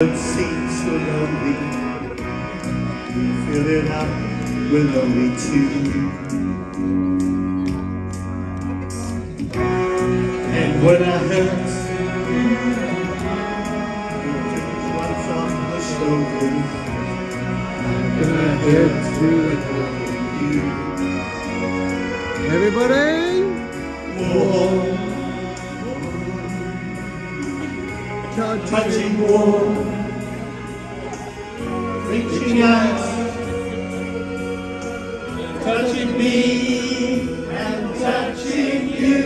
It seems so lonely. We Fill it up with lonely too. And when I hurt, once off the shoulder, and I hurt through you. Everybody, Touching warm, reaching out, touching me and touching you.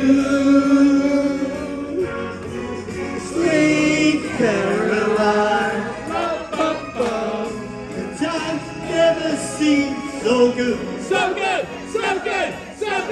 Sweet Caroline, the times never seem so good. So good! So good! So good!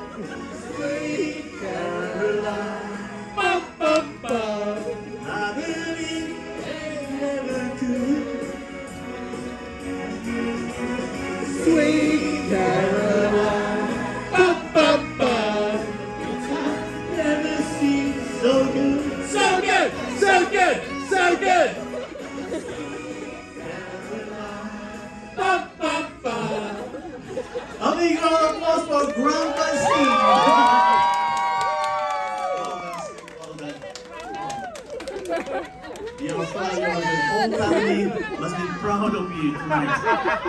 sweet Caroline. Ba, ba, ba. Never seem so good. So good! So good! So good! Ba, ba, ba. Amigo, un applause for Grand Basile. You're on fire, you're. Whole family must be proud of you tonight.